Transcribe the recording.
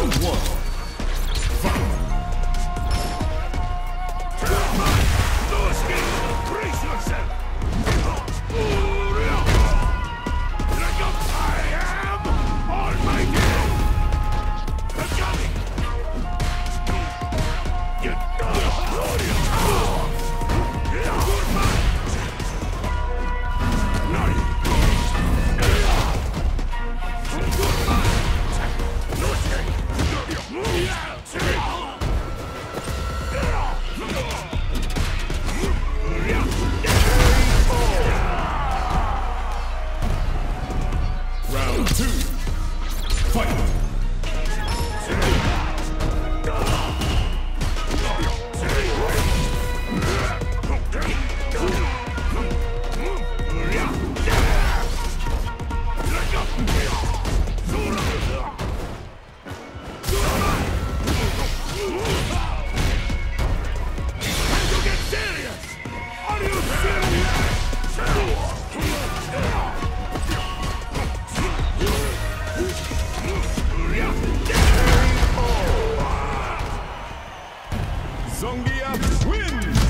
Round Brace yourself! Round two, fight! Zongia wins!